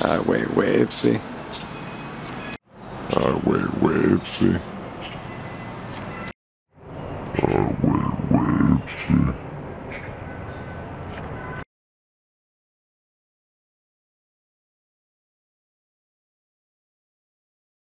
i wait, wait, see.